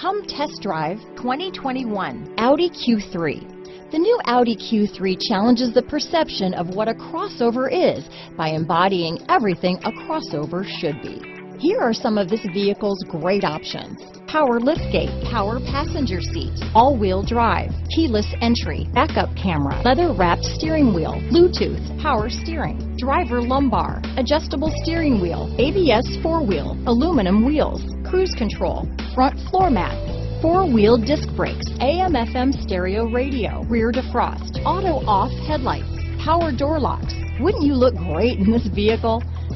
Come test drive 2021 Audi Q3. The new Audi Q3 challenges the perception of what a crossover is by embodying everything a crossover should be. Here are some of this vehicle's great options. Power liftgate, power passenger seat, all-wheel drive, keyless entry, backup camera, leather-wrapped steering wheel, Bluetooth, power steering, driver lumbar, adjustable steering wheel, ABS four-wheel, aluminum wheels, cruise control, front floor mats, four-wheel disc brakes, AM FM stereo radio, rear defrost, auto off headlights, power door locks. Wouldn't you look great in this vehicle?